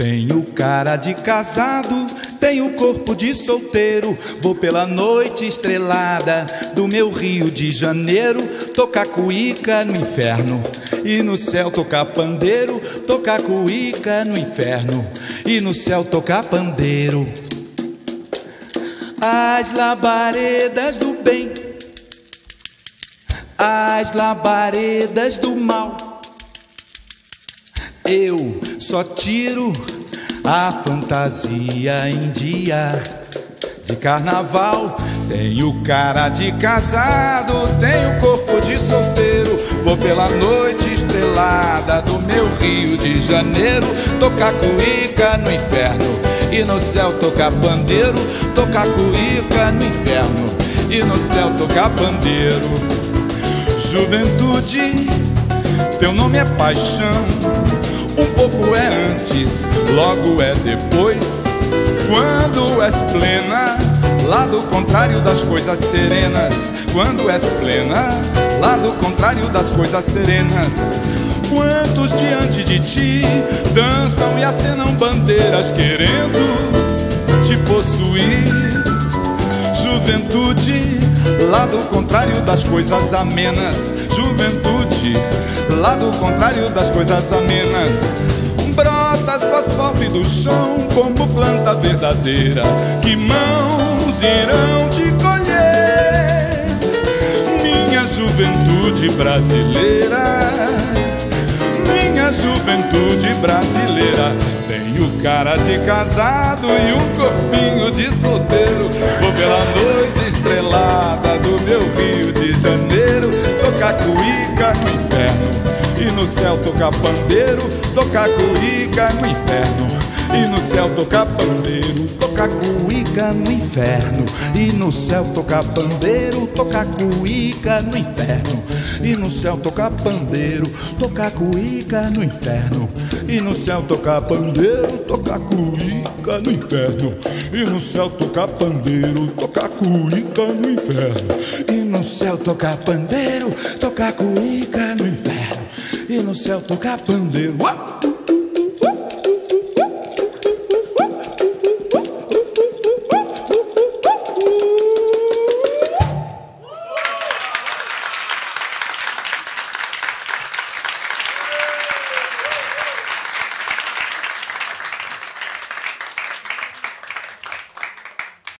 Tenho cara de casado, tenho corpo de solteiro. Vou pela noite estrelada do meu Rio de Janeiro tocar cuíca no inferno e no céu tocar pandeiro, tocar cuíca no inferno e no céu tocar pandeiro. As labaredas do bem, as labaredas do mal eu só tiro a fantasia em dia de carnaval. Tenho cara de casado, tenho corpo de solteiro. Vou pela noite estrelada do meu Rio de Janeiro tocar cuíca no inferno e no céu tocar pandeiro, tocar cuíca no inferno e no céu tocar pandeiro. Juventude, teu nome é paixão pouco é antes, logo é depois. Quando és plena, lado contrário das coisas serenas. Quando és plena, lado contrário das coisas serenas. Quantos diante de ti dançam e acenam bandeiras querendo te possuir? Juventude, lado contrário das coisas amenas. Juventude, lado contrário das coisas amenas. Brotas do asfalto e do chão como planta verdadeira. Que mãos irão te colher, minha juventude brasileira. Minha juventude brasileira. Tenho cara de casado e um corpinho de solteiro. Céu tocar pandeiro, tocar cuíca no inferno. E no céu tocar pandeiro, tocar cuíca no inferno. E no céu tocar pandeiro, tocar cuíca no inferno. E no céu tocar pandeiro, tocar cuíca no inferno. E no céu tocar pandeiro, tocar cuíca no inferno. E no céu tocar pandeiro, tocar cuíca no inferno. E no céu tocar pandeiro, tocar cuíca no inferno no céu tocar pandeiro. Uau!